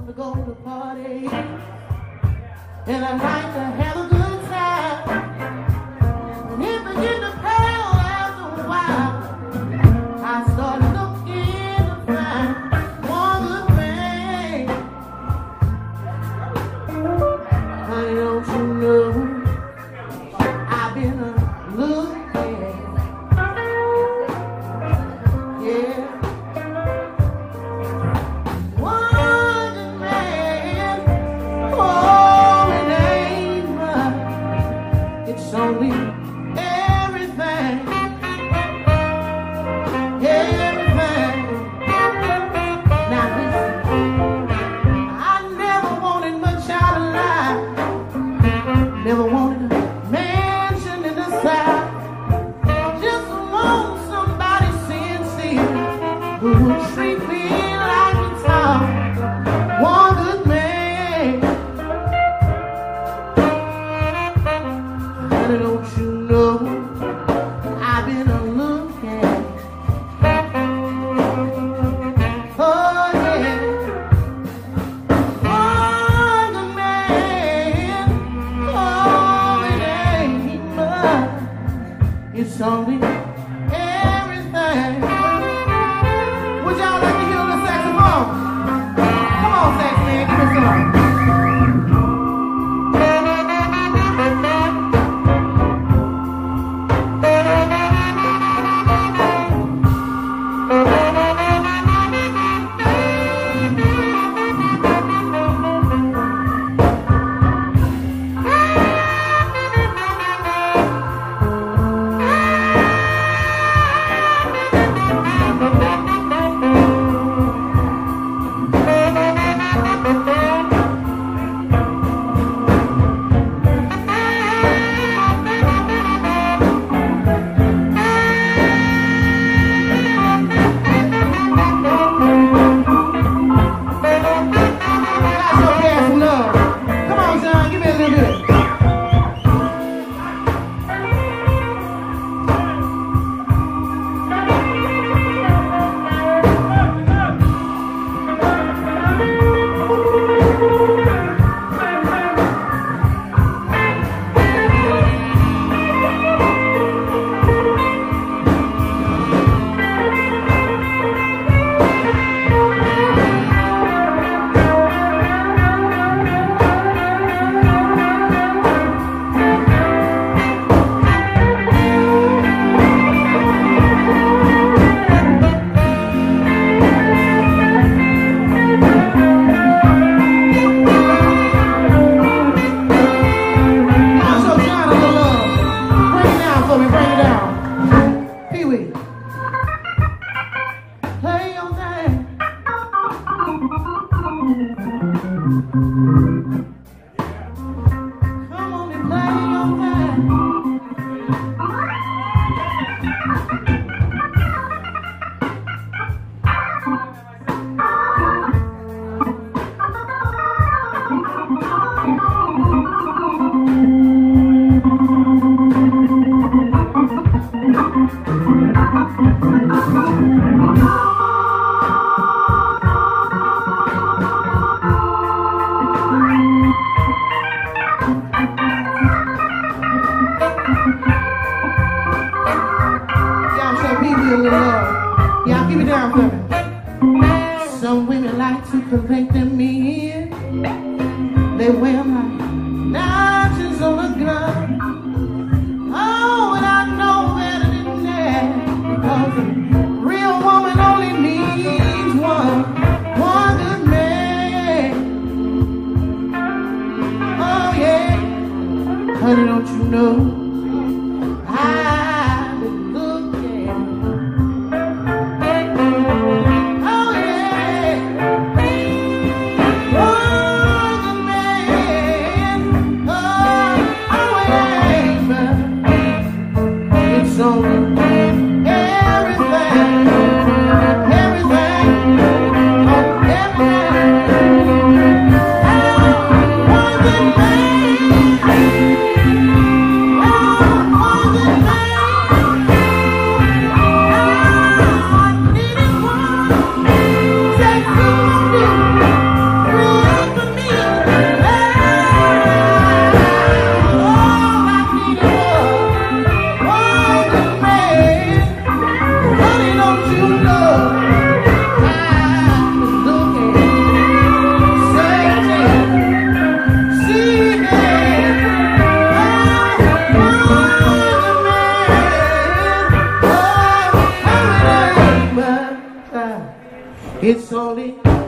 to go to party. And I like to have light to prevent them in. They wear my notches on the ground. Oh, and I know better than that because a real woman only needs one, one good man. Oh yeah, honey, don't you know? It's all in